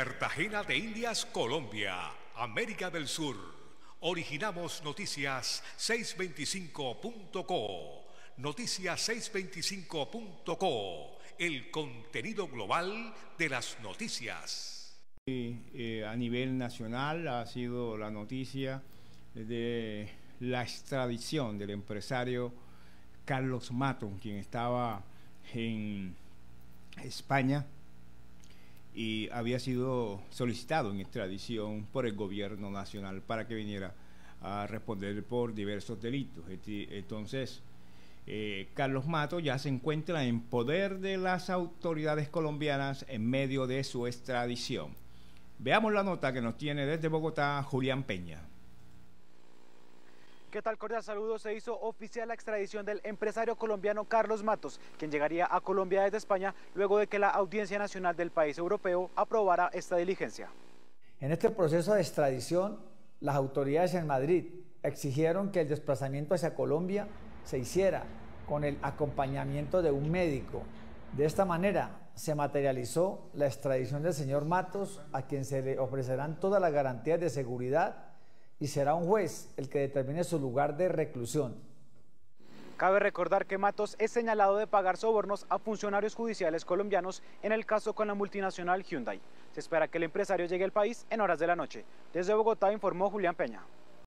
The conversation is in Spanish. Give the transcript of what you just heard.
Cartagena de Indias, Colombia, América del Sur. Originamos Noticias 625.co. Noticias 625.co. El contenido global de las noticias. Eh, a nivel nacional ha sido la noticia de la extradición del empresario Carlos Mato, quien estaba en España y había sido solicitado en extradición por el gobierno nacional para que viniera a responder por diversos delitos. Entonces, eh, Carlos Mato ya se encuentra en poder de las autoridades colombianas en medio de su extradición. Veamos la nota que nos tiene desde Bogotá Julián Peña. ¿Qué tal? Cordial saludo. Se hizo oficial la extradición del empresario colombiano Carlos Matos, quien llegaría a Colombia desde España luego de que la Audiencia Nacional del país europeo aprobara esta diligencia. En este proceso de extradición, las autoridades en Madrid exigieron que el desplazamiento hacia Colombia se hiciera con el acompañamiento de un médico. De esta manera se materializó la extradición del señor Matos, a quien se le ofrecerán todas las garantías de seguridad y será un juez el que determine su lugar de reclusión. Cabe recordar que Matos es señalado de pagar sobornos a funcionarios judiciales colombianos en el caso con la multinacional Hyundai. Se espera que el empresario llegue al país en horas de la noche. Desde Bogotá informó Julián Peña.